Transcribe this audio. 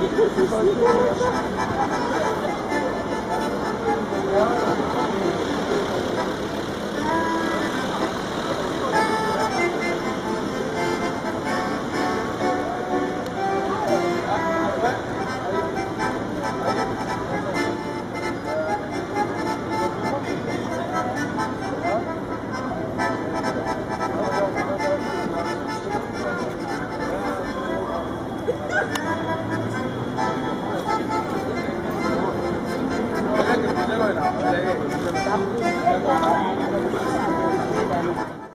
Thank you. Nào ở đây, mình.